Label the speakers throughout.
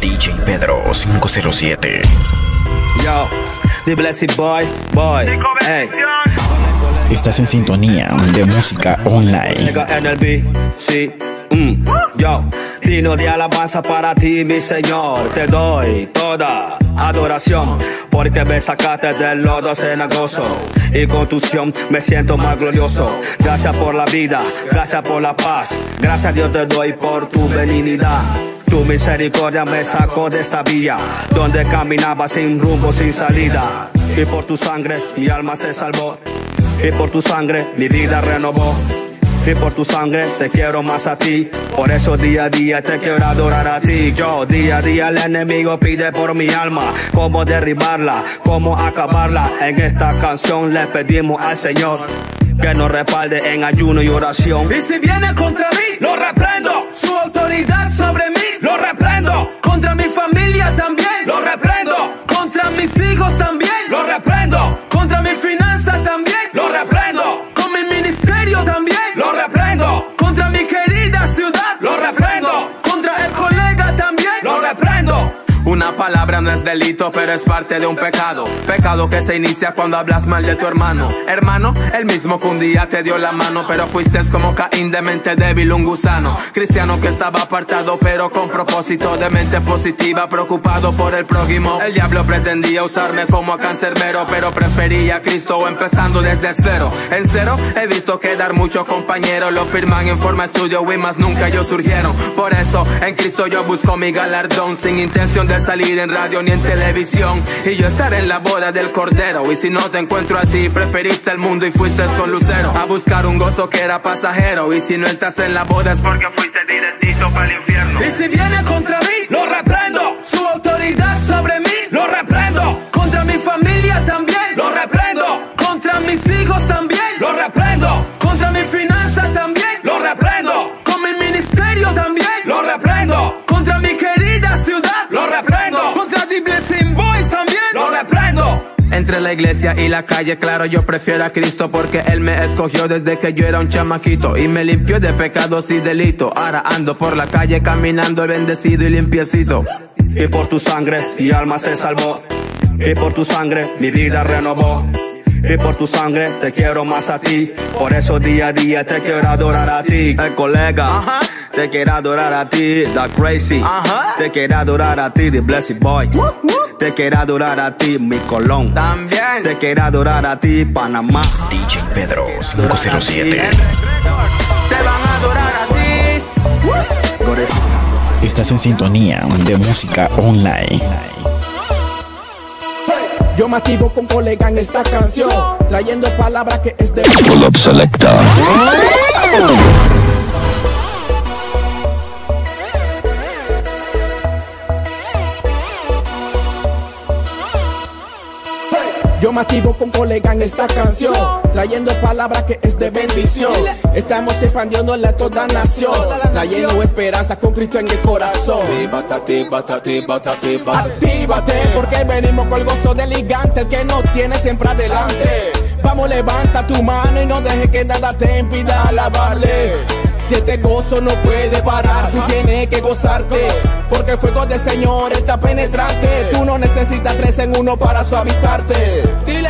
Speaker 1: DJ Pedro 507.
Speaker 2: Yo, the blessed boy, boy. Hey.
Speaker 1: Estás en sintonía de música online.
Speaker 2: Mm, yo, digno de alabanza para ti, mi Señor. Te doy toda adoración. Porque me sacaste del lodo cenagoso. Y con tu unción me siento más glorioso. Gracias por la vida, gracias por la paz. Gracias a Dios te doy por tu benignidad. Tu misericordia me sacó de esta vía, donde caminaba sin rumbo, sin salida. Y por tu sangre mi alma se salvó. Y por tu sangre mi vida renovó. Y por tu sangre te quiero más a ti. Por eso día a día te quiero adorar a ti. Yo día a día el enemigo pide por mi alma. Cómo derribarla, cómo acabarla. En esta canción le pedimos al Señor que nos respalde en ayuno y oración. Y si viene contra mí, lo reprendo. Su autoridad sobre mí, lo reprendo. Contra mi familia también, lo reprendo. Contra mis hijos también, lo reprendo. Contra mi finanza Una palabra no es delito, pero es parte de un pecado. Pecado que se inicia cuando hablas mal de tu hermano. Hermano, el mismo que un día te dio la mano, pero fuiste como Caín de mente débil, un gusano. Cristiano que estaba apartado, pero con propósito de mente positiva, preocupado por el prójimo. El diablo pretendía usarme como a cancerbero, pero prefería a Cristo empezando desde cero. En cero he visto quedar muchos compañeros, lo firman en forma estudio y más nunca ellos surgieron. Por eso en Cristo yo busco mi galardón sin intención de salir en radio ni en televisión. Y yo estar en la boda del cordero. Y si no te encuentro a ti, preferiste el mundo y fuiste con lucero. A buscar un gozo que era pasajero. Y si no estás en la boda es porque fuiste directito para el infierno. Y si viene contra mí, lo reprendo. Su autoridad sobre mí, Entre la iglesia y la calle, claro, yo prefiero a Cristo porque Él me escogió desde que yo era un chamaquito y me limpió de pecados y delitos. Ahora ando por la calle caminando bendecido y limpiecito. Y por tu sangre mi alma se salvó. Y por tu sangre mi vida renovó. Y por tu sangre te quiero más a ti. Por eso día a día te quiero adorar a ti. El colega, te quiero adorar a ti. The Crazy, te quiero adorar a ti. The Blessed Boy, te quiero adorar a ti. Mi Colón, también. Te quiero adorar a ti. Panamá,
Speaker 1: DJ Pedro 507.
Speaker 2: te van a adorar a ti.
Speaker 1: Estás en sintonía de música online.
Speaker 3: Yo me activo con colega en esta canción, trayendo palabras que es de
Speaker 1: Pull up selector.
Speaker 3: Yo me activo con colega en esta canción, trayendo palabras que es de bendición. Estamos expandiendo a toda nación, trayendo esperanza con Cristo en el corazón.
Speaker 4: Actívate,
Speaker 3: porque venimos con el gozo del gigante, el que nos tiene siempre adelante. Vamos, levanta tu mano y no dejes que nada te impida alabarle. Si este gozo no puede parar, tú tienes que gozarte. Porque el fuego del Señor está penetrante. Tú no necesitas tres en uno para suavizarte. Dile.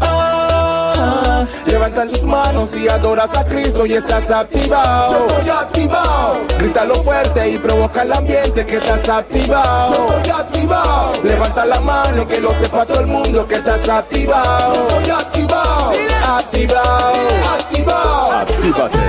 Speaker 4: Ah, levanta tus manos y adoras a Cristo y estás activado. Yo estoy activado. Grítalo fuerte y provoca el ambiente que estás activado. Yo estoy activado. Levanta la mano que lo sepa todo el mundo que estás activado. Yo estoy activado. Activado. Activado. Actívate.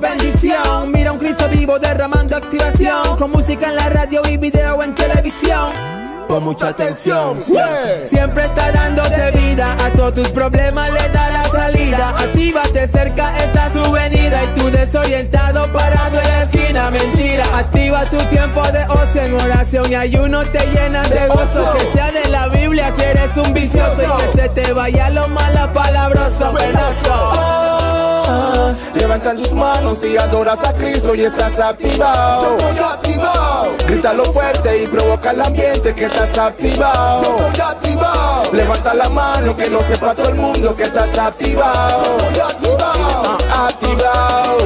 Speaker 3: Bendición. Mira un Cristo vivo derramando activación. Con música en la radio y video en televisión.
Speaker 4: Con mucha atención.
Speaker 3: Siempre está dándote vida. A todos tus problemas le da la salida. Actívate, cerca está su venida. Y tú desorientado, parado en la esquina. Mentira. Activa tu tiempo de ocio en oración y ayuno te llenan de gozo. Que sea de la Biblia si eres un vicioso. Y que se te vaya lo malo palabroso.
Speaker 4: Levanta tus manos y adoras a Cristo y estás activado. Yo estoy activado. Grítalo fuerte y provoca el ambiente que estás activado. Yo estoy activado. Levanta la mano que lo sepa todo el mundo que estás activado. Yo estoy activado. Activado.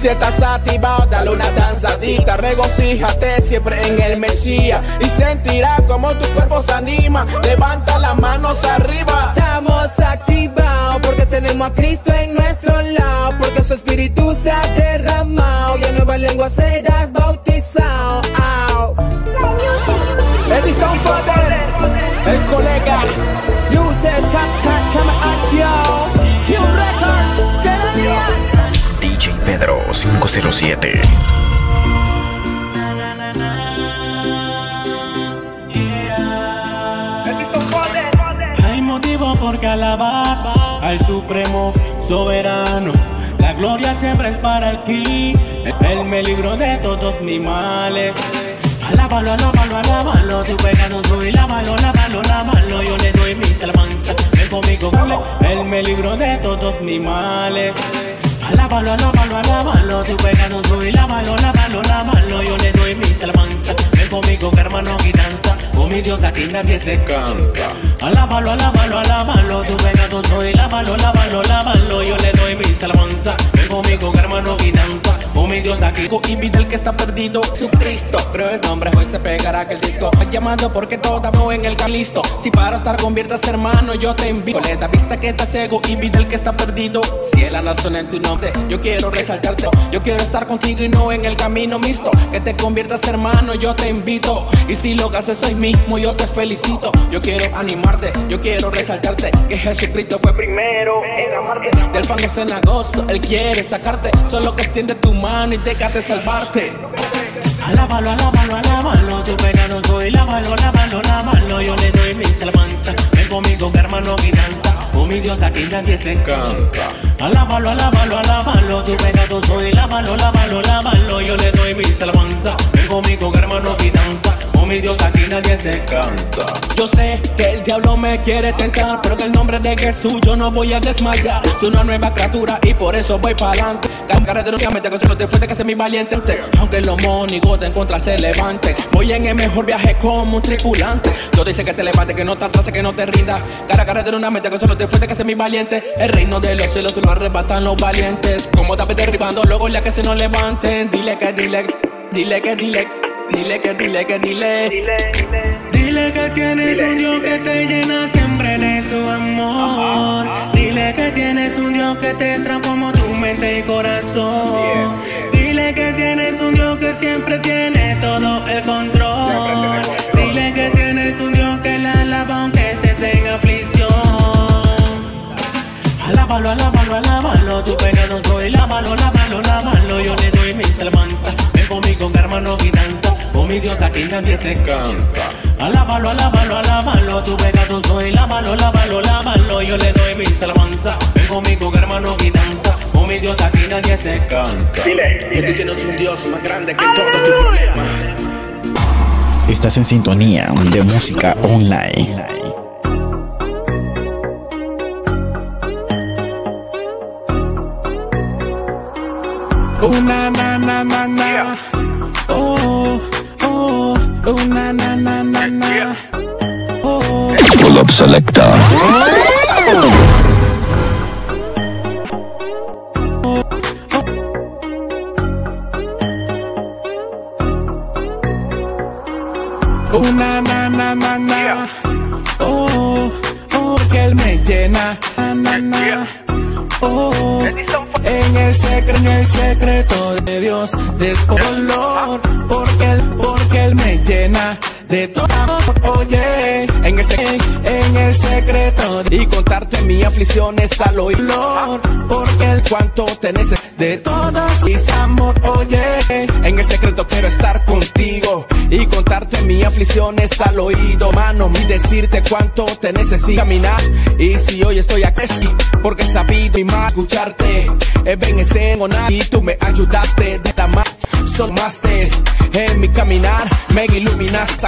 Speaker 3: Si estás activado, dale una danzadita, regocíjate siempre en el Mesías y sentirás como tu cuerpo se anima. Levanta las manos arriba.
Speaker 5: Estamos activados porque tenemos a Cristo en nuestro lado, porque su espíritu se ha derramado y en nuevas lenguas serás
Speaker 1: Pedro 507.
Speaker 6: Hay motivo por alabar al Supremo Soberano. La gloria siempre es para el. Él me libró de todos mis males. Alábalo, alábalo, alábalo, tu pecado soy, lávalo, lávalo, lávalo, yo le doy mis alabanzas, ven conmigo. Él me libró de todos mis males. Alábalo, alábalo, alábalo, tu pecado soy, lávalo, lávalo, lávalo, yo le doy mis alabanzas, ven conmigo, que hermano y danza, con mi Dios aquí nadie se canta. Alábalo, alábalo, alábalo, tu pecado soy, lávalo, lávalo, lávalo, yo le doy mis alabanzas, conmigo, que hermano y danza, con mi Dios aquí, invita al que está perdido, su Cristo, creo en nombre, hoy se pegará aquel disco, Has llamado porque todo veo en el calisto, si para estar conviertas hermano, yo te invito, le da vista que estás ciego, invita al que está perdido, si en tu nombre, yo quiero resaltarte, yo quiero estar contigo y no en el camino mixto, que te conviertas hermano, yo te invito, y si lo haces hoy mismo, yo te felicito, yo quiero animarte, yo quiero resaltarte, que Jesucristo fue primero en amarte, del fango cenagoso, Él quiere sacarte, solo que extiende tu mano y déjate salvarte. Alábalo, alábalo, alábalo, tu pecado soy, lávalo, lávalo, lávalo, mi Dios aquí nadie se cansa. Alábalo, alábalo, alábalo, tu pecado soy, lávalo, lávalo, lávalo, yo le doy mis alabanzas, ven conmigo que hermano y danza, con mi Dios aquí nadie se cansa. Yo sé que el diablo me quiere tentar, pero en el nombre de Jesús yo no voy a desmayar, soy una nueva criatura y por eso voy para adelante, carretera únicamente con te fuerte que ser mi valiente, aunque los mónicos te encuentras se levanten, voy en el mejor viaje como un tripulante, yo te dice que te levante, que no te atrase, que no te rinda, cara carretera una mente con solo te fuerte que ser mi valiente, el reino de los cielos se lo arrebatan los valientes, como David derribando luego ya que se nos levanten, dile que dile, dile que dile, dile que dile que dile. Dile que tienes un Dios que te llena siempre de su amor. Dile que tienes un Dios que te transformó tu mente y corazón. Dile que tienes un Dios que siempre tiene todo el control. Alábalo, alábalo, alábalo, tu pecado soy, lávalo, lávalo, lávalo, yo le doy mis alabanzas, ven conmigo, hermano, y danza, con mi Dios aquí nadie se cansa. Alábalo, alábalo, alábalo, tu pecado soy, lávalo, lávalo, lávalo, yo le doy mis alabanzas, ven conmigo, hermano, y danza, con mi Dios aquí nadie se cansa.
Speaker 3: Que tú tienes un Dios más grande que todos tus problemas.
Speaker 1: Estás en sintonía de música online.
Speaker 3: Una na na na na. Oh, oh, una na na na na. Oh.
Speaker 1: Pull up selector.
Speaker 3: En el secreto, en el secreto de Dios, descolor, porque él, porque él me llena de todo. Oye, en ese, en
Speaker 6: el secreto y contarte mi aflicción está al oído. Porque el cuanto tenés de todos mis amor, oye. En el secreto quiero estar contigo y contarte mi aflicción está al oído, mano. Y decirte cuánto te necesito caminar. Y si hoy estoy aquí, porque sabido y más escucharte. Ven ese y tú me ayudaste de tamar. En mi caminar, me iluminaste.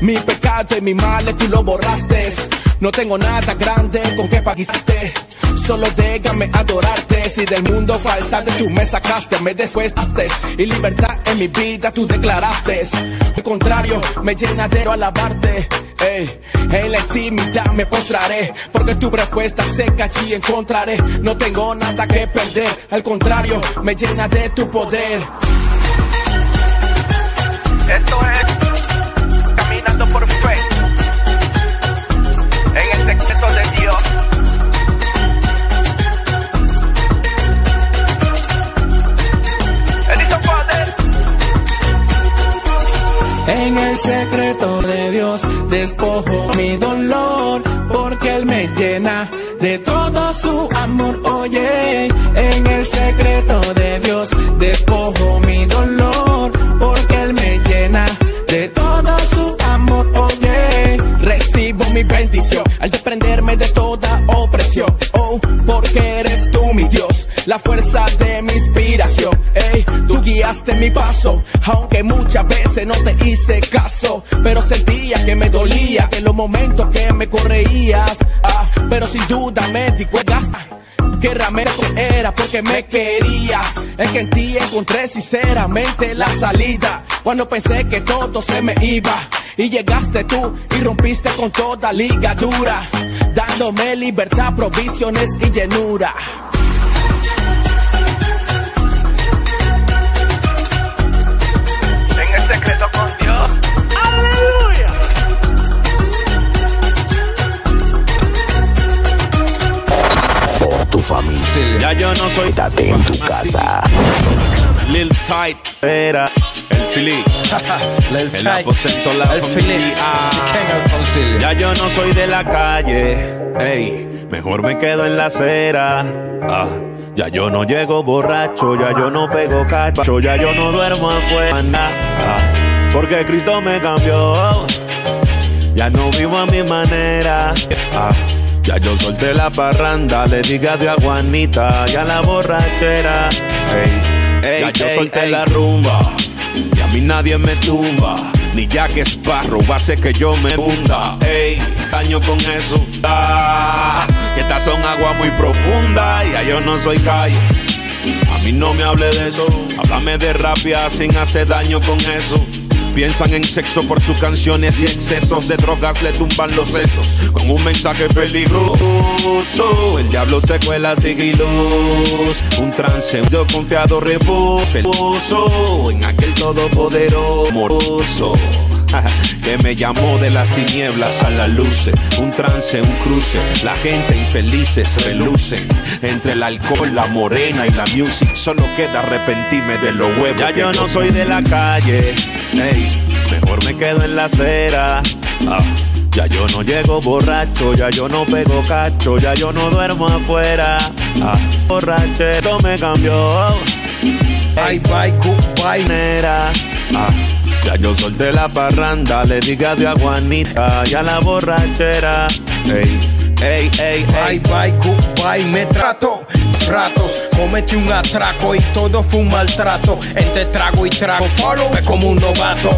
Speaker 6: Mi pecado y mi mal, tú lo borraste. No tengo nada grande con que pagarte. Solo déjame adorarte. Si del mundo falsante tú me sacaste, me despuestaste. Y libertad en mi vida tú declaraste. Al contrario, me llena de alabarte. Ey, en la intimidad me postraré. Porque tu respuesta seca allí encontraré. No tengo nada que perder. Al contrario, me llena de tu poder.
Speaker 7: Esto es Caminando por Fe. Secreto de Dios
Speaker 6: despojo mi dolor, porque Él me llena de todo su amor. Oye, en el secreto de Dios despojo mi dolor, porque Él me llena de todo su amor. Oye, recibo mi bendición al desprenderme de toda opresión. Oh, porque la fuerza de mi inspiración. Ey, tú guiaste mi paso, aunque muchas veces no te hice caso. Pero sentía que me dolía en los momentos que me correías. Ah, pero sin duda me di cuenta que realmente era porque me querías. Es que en ti encontré sinceramente la salida. Cuando pensé que todo se me iba. Y llegaste tú y rompiste con toda ligadura. Dándome libertad, provisiones y llenura.
Speaker 8: Familia.
Speaker 9: Ya yo no soy
Speaker 8: Quédate en tu casa.
Speaker 9: Lil Tight, era el Philly. el aposento, la familia. Ya yo no soy de la calle, ey, mejor me quedo en la acera. Ah, ya yo no llego borracho, ya yo no pego cacho, ya yo no duermo afuera. Ah, porque Cristo me cambió, ya no vivo a mi manera. Ah, ya yo solté la parranda, le diga de a Juanita y a la borrachera. Ey, ey, ya yo solté la rumba. Y a mí nadie me tumba. Ni Jack Sparrow hace que yo me hunda. Ey, daño con eso. Ah, que estas son agua muy profunda. Y ya yo no soy calle. A mí no me hable de eso. Háblame de rapia sin hacer daño con eso. Piensan en sexo por sus canciones y excesos de drogas le tumban los sesos con un mensaje peligroso. El diablo se cuela sigiloso, un trance yo confiado reboso en aquel todopoderoso. Que me llamó de las tinieblas a la luz, un trance, un cruce. La gente infelices relucen entre el alcohol, la morena y la music. Solo queda arrepentirme de lo huevos. Ya yo no soy de la calle, ey, mejor me quedo en la acera. Ah, ya yo no llego borracho, ya yo no pego cacho, ya yo no duermo afuera. Ah, borrachero me cambió. Ay, bye, bye, nera. Ah, ya yo solté la parranda, le diga de a Juanita y a la borrachera. Ey, ey, ey,
Speaker 6: Bye,
Speaker 9: ey.
Speaker 6: bye, goodbye, me trato. Ratos, cometí un atraco y todo fue un maltrato. Entre trago y trago, follow me como un novato.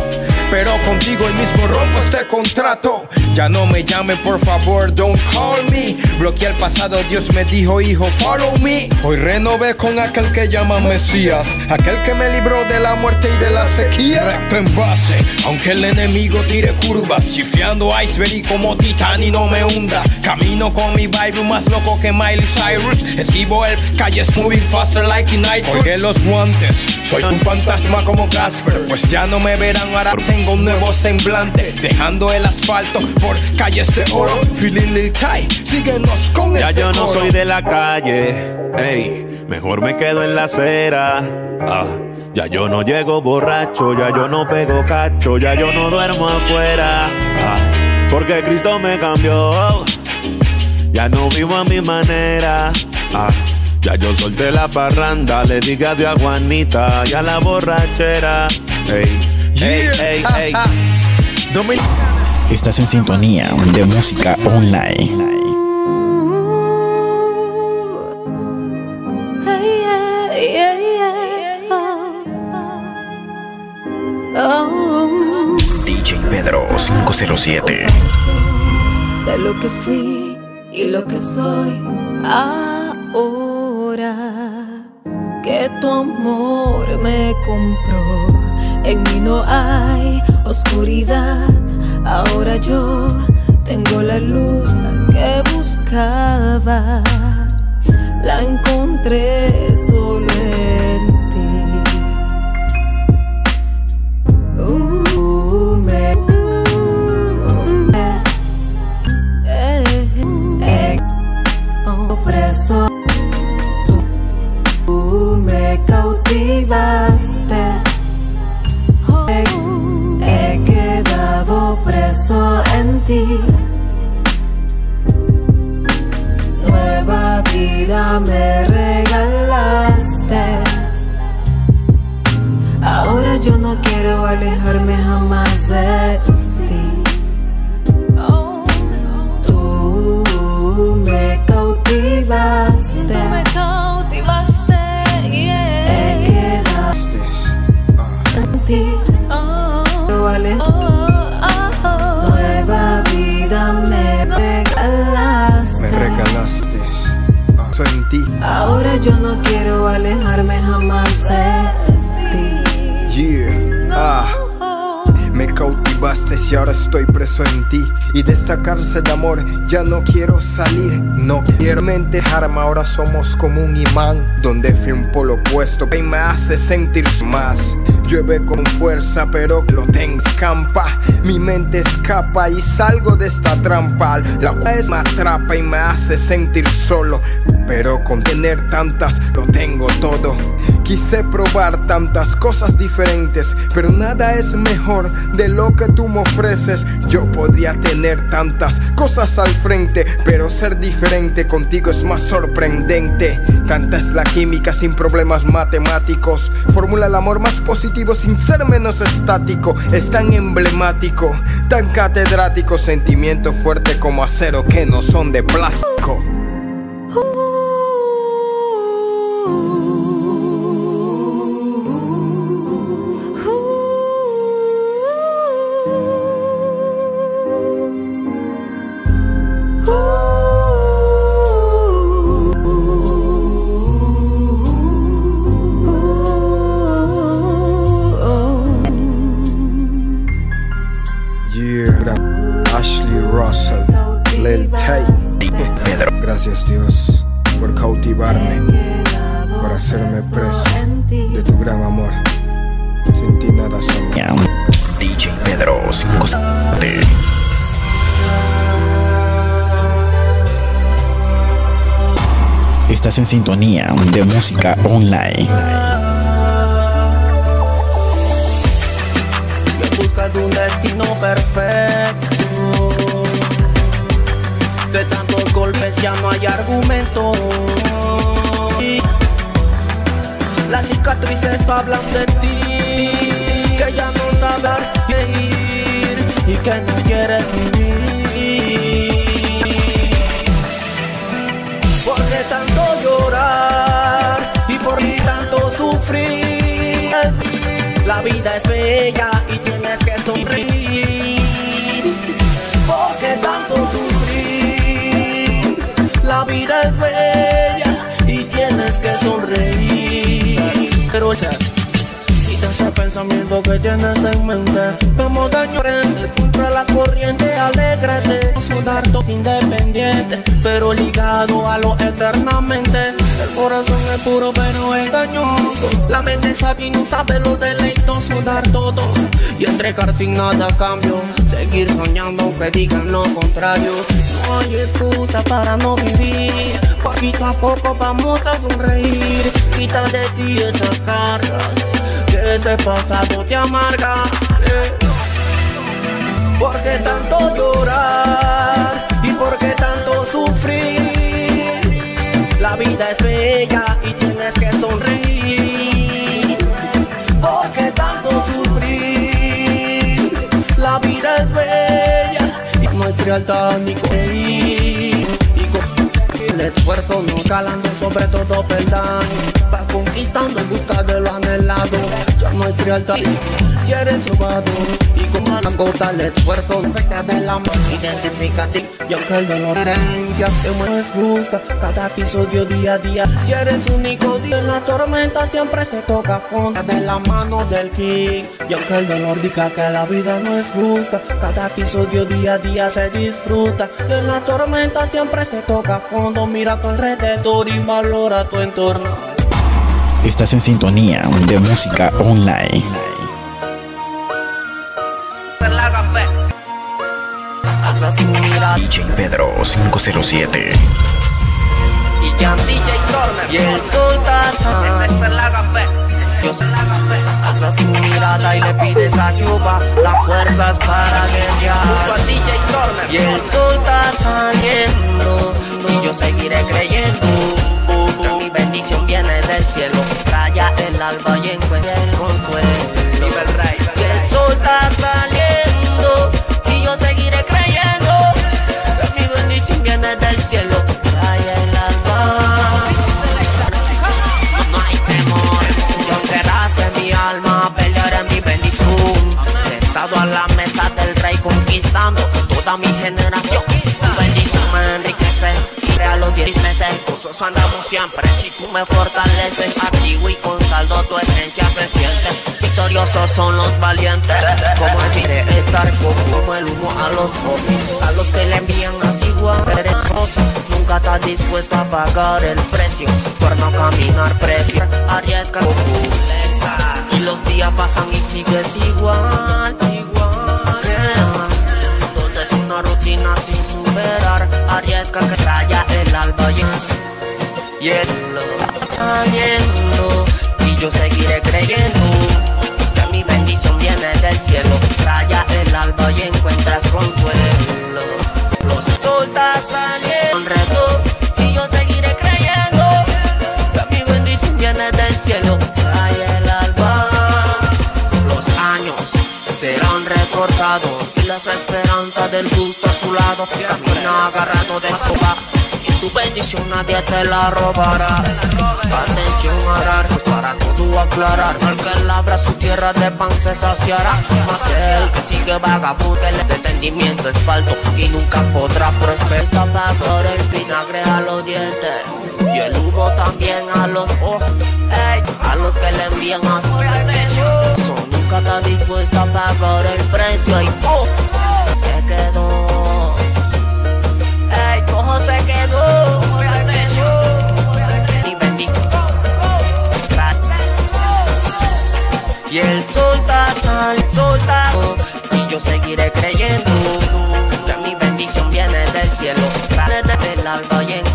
Speaker 6: Pero contigo el mismo rompo este contrato. Ya no me llamen, por favor, don't call me. Bloqueé el pasado, Dios me dijo, hijo, follow me. Hoy renové con aquel que llama Mesías. Aquel que me libró de la muerte y de la sequía. Recto en base, aunque el enemigo tire curvas. Chifiando iceberg y como titán y no me hunda. Camino con mi Bible más loco que Miley Cyrus. Esquivo el calles moving faster like Night. Colgué los guantes, soy un fantasma como Casper. Pues ya no me verán, ahora tengo un nuevo semblante. Dejando el asfalto por calles de oro. Feeling Lil Ty, síguenos con
Speaker 9: Ya
Speaker 6: este
Speaker 9: yo no
Speaker 6: coro.
Speaker 9: soy de la calle, ey, mejor me quedo en la acera. Ah, ya yo no llego borracho, ya yo no pego cacho, ya yo no duermo afuera. Ah, porque Cristo me cambió. Ya no vivo a mi manera. Ah, ya yo solté la parranda, le dije adiós a Juanita y a la borrachera. Ey, ey, ey, ey.
Speaker 1: Estás en sintonía de música online. DJ Pedro 507.
Speaker 10: De lo que fui y lo que soy ahora. Que tu amor me compró. En mí no hay oscuridad. Ahora yo tengo la luz que buscaba. La encontré solo en ti. Me, eh, eh, me cautivaste. Nueva vida me regalaste. Ahora yo no quiero alejarme jamás de yo no quiero alejarme jamás de ti.
Speaker 11: Yeah. Ah. Me cautivaste y ahora estoy preso en ti. Y de esta cárcel de amor ya no quiero salir. No quiero arma, ahora somos como un imán. Donde fui un polo opuesto y me hace sentir más. Llueve con fuerza, pero lo tengo escampa. Mi mente escapa y salgo de esta trampa. La vez me atrapa y me hace sentir solo. Pero con tener tantas lo tengo todo. Quise probar tantas cosas diferentes, pero nada es mejor de lo que tú me ofreces. Yo podría tener tantas cosas al frente, pero ser diferente contigo es más sorprendente. Tanta es la química sin problemas matemáticos. Formula el amor más positivo sin ser menos estático. Es tan emblemático, tan catedrático, sentimiento fuerte como acero que no son de plástico. Yeah, Gracias Dios por cautivarme, por hacerme preso de tu gran amor. Sin ti nada somos.
Speaker 1: DJ Pedro 507. Estás en sintonía de música online.
Speaker 12: Argumento. Las cicatrices hablan de ti, que ya no sabes ir y que no quieres vivir. ¿Por qué tanto llorar y por qué tanto sufrir? La vida es bella y vida es bella y tienes que sonreír. Pero quita ese pensamiento que tienes en mente. Vamos daño frente contra la corriente, alégrate. Sudar dos independiente, pero ligado a lo eternamente. El corazón es puro pero engañoso. La mente sabe y no sabe lo deleitoso. Dar todo y entregar sin nada a cambio. Seguir soñando aunque digan lo contrario. No hay excusa para no vivir. Poquito a poco vamos a sonreír. Quita de ti esas cargas que ese pasado te amarga. ¿Por qué tanto llorar? ¿Y por qué tanto sufrir? La vida es bella y tienes que sonreír. ¿Por qué tanto y no esfuerzo no calando sobre todo peldaño Va conquistando en busca de lo anhelado. Ya no hay frialdad y eres robado. Y con una gota el esfuerzo no te de la mano. Identifícate y aunque el dolor herencia te mueves gusta Cada episodio día a día y eres único. Día En la tormenta siempre se toca fondo De la mano del king. Y aunque el dolor diga que la vida no es justa Cada episodio día a día se disfruta. Y en la tormenta siempre se toca fondo Mira a tu alrededor y valora tu entorno
Speaker 1: Estás en sintonía de música online.
Speaker 12: Alzas tu mirada
Speaker 1: DJ Pedro 507.
Speaker 12: y ya DJ Turner Alzas tu mirada y le pides a Jehová Las fuerzas para guerrear. Y el Sultan saliendo Y yo seguiré creyendo. Que mi bendición viene del cielo Raya el alba y encuentra el consuelo. Y el sol está saliendo Y yo seguiré creyendo. Que mi bendición viene del cielo Conquistando toda mi generación. Tu bendición me enriquece y a los 10 meses. Gozoso andamos siempre Si tú me fortaleces Activo y con saldo tu esencia se siente. Victoriosos son los valientes Como el estar como el humo a los ojos. A los que le envían así perezoso Nunca está dispuesto a pagar el precio Por no caminar prefiere arriesgar Y los días pasan y sigues Igual sin superar. Arriesga que raya el alba y el saliendo y yo seguiré creyendo que mi bendición viene del cielo. Raya el alba y encuentras consuelo. Los soltas serán recortados y las esperanzas del justo a su lado camina agarrado de soga tu bendición nadie te la robará. Atención orar para todo aclarar. El que labra su tierra de pan se saciará. Mas el que sigue vagabundo, el entendimiento es falto y nunca podrá prosperar. Por el vinagre a los dientes y el humo también a los ojos. Ey, a los que le envían a su nunca está dispuesta a pagar el precio y oh, se quedó. Ey, cojo se quedó. Mi bendición. Y el sol está sal, Y yo seguiré creyendo Que mi bendición viene del cielo alba y encuentras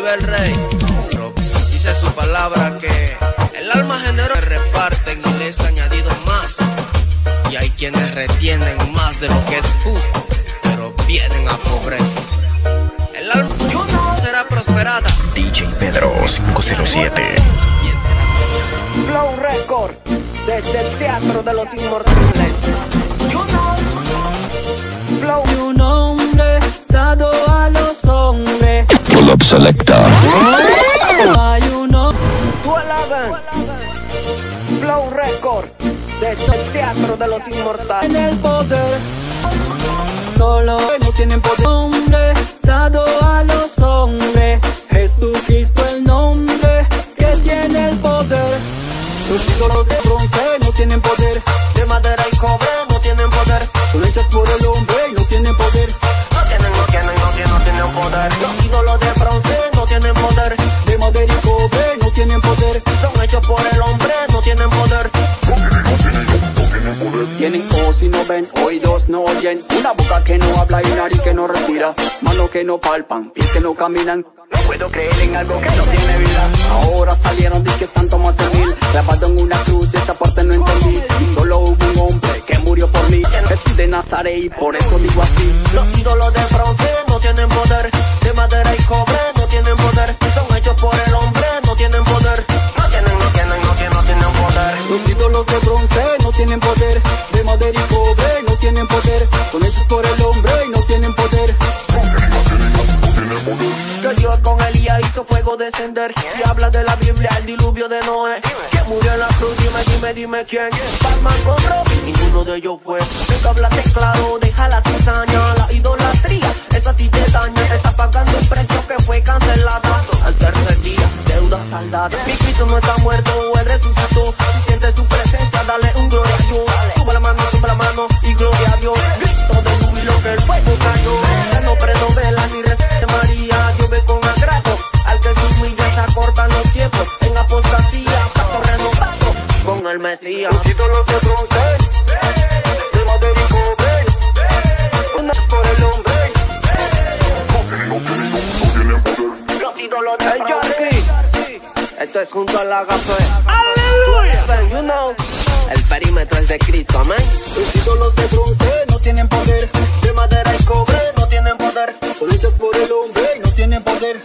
Speaker 13: vive el rey. Dice su palabra que el alma generosa reparten y les ha añadido más. Y hay quienes retienen más de lo que es justo, pero vienen a pobreza. El alma será prosperada.
Speaker 1: DJ Pedro 507.
Speaker 12: Flow Record desde el teatro de los inmortales. You know. Flow.
Speaker 14: Y un hombre dado a los hombres.
Speaker 12: Tú alaban. Flow Record desde el teatro de los inmortales.
Speaker 14: en el poder. Solo no tienen poder. Hombre dado a los una boca que no habla y nariz que no respira, manos que no palpan, pies que no caminan, puedo creer en algo que no tiene vida. Ahora salieron que Santo Tomás mil, clavado en una cruz, esta parte no entendí. Solo hubo un hombre que murió por mí, Jesús de Nazaret y por eso digo así.
Speaker 12: Los ídolos de bronce no tienen poder, de madera y cobre Descender Y habla de la Biblia, el diluvio de Noé. Que murió en la cruz, dime, dime, dime quién. Batman Robin, ninguno de ellos fue. Nunca hablaste claro, deja la cizaña La idolatría, esa ti te daña Está pagando el precio que fue cancelada. Al tercer día, deuda saldada. Mi Cristo no está muerto, él resucitó. Si sientes su presencia, dale un gloria a Dios. Sube la mano, sube la mano y gloria a Dios. Grito de júbilo que el fuego cayó Ya no prendo velas ni acortan los tiempos En apostasía, paso renovado Con el Mesías.
Speaker 14: Los ídolos de bronce, de madera y cobre, una por el hombre.
Speaker 12: Los ídolos de Jordi. Esto es junto al agape
Speaker 14: Aleluya.
Speaker 12: You know El perímetro es de Cristo, amén.
Speaker 14: Los ídolos de bronce no tienen poder, de madera y cobre no tienen poder, son hechos por el hombre y
Speaker 12: no tienen poder.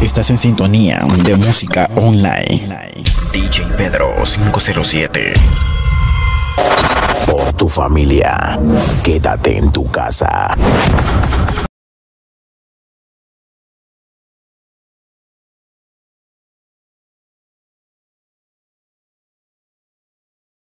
Speaker 1: Estás en sintonía de música online. DJ Pedro 507.
Speaker 8: Por tu familia, quédate en tu casa.